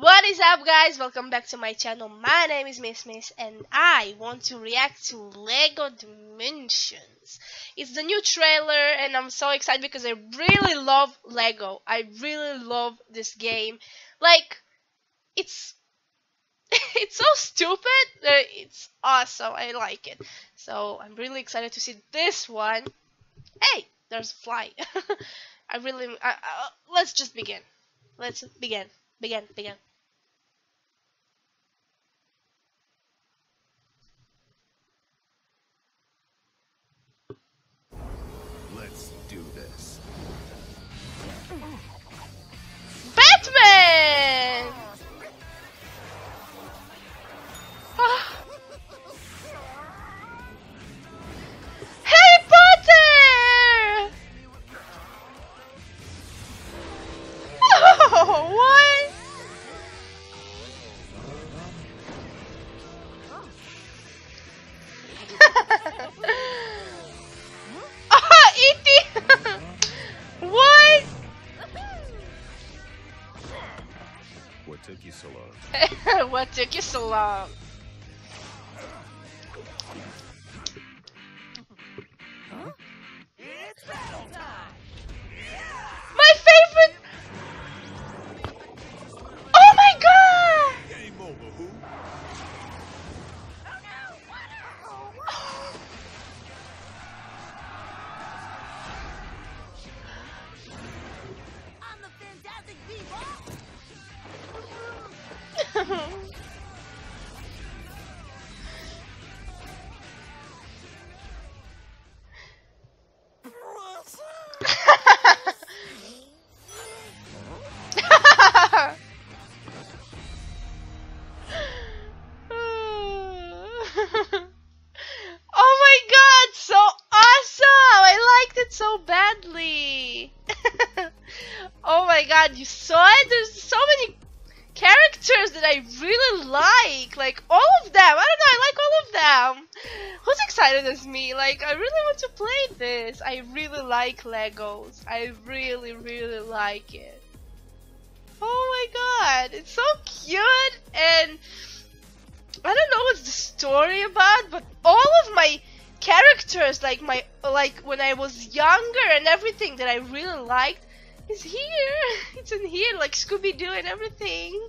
What is up guys? Welcome back to my channel. My name is Miss Miss and I want to react to LEGO Dimensions. It's the new trailer and I'm so excited because I really love LEGO. I really love this game. Like, it's it's so stupid. It's awesome. I like it. So I'm really excited to see this one. Hey, there's a fly. I really. Uh, uh, let's just begin. Let's begin. Begin. Begin. Let's do this. What took you so long? what took you so long? You saw it? There's so many characters that I really like. Like all of them. I don't know, I like all of them. Who's excited as me? Like I really want to play this. I really like Legos. I really, really like it. Oh my god, it's so cute and I don't know what's the story about, but all of my characters, like my like when I was younger and everything that I really liked, is here. It's in here, like Scooby Doo and everything.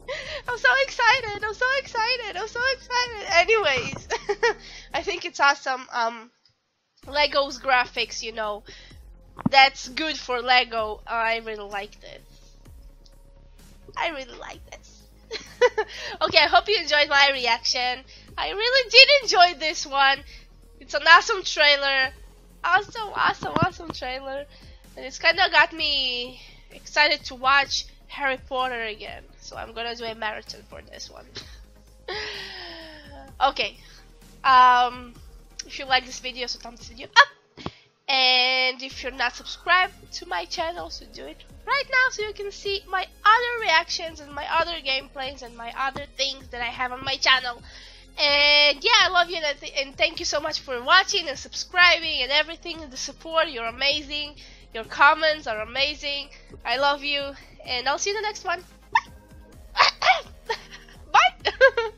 I'm so excited. I'm so excited. I'm so excited. Anyways, I think it's awesome. Um, Lego's graphics, you know, that's good for Lego. I really like this. I really like this. okay, I hope you enjoyed my reaction. I really did enjoy this one. It's an awesome trailer. Awesome, awesome, awesome trailer. And it's kind of got me excited to watch Harry Potter again. So I'm gonna do a marathon for this one. okay. Um, if you like this video, so thumbs this video up. And if you're not subscribed to my channel, so do it right now so you can see my other reactions and my other gameplays and my other things that I have on my channel. And yeah, I love you and, th and thank you so much for watching and subscribing and everything and the support. You're amazing. Your comments are amazing. I love you and I'll see you in the next one. Bye. Bye.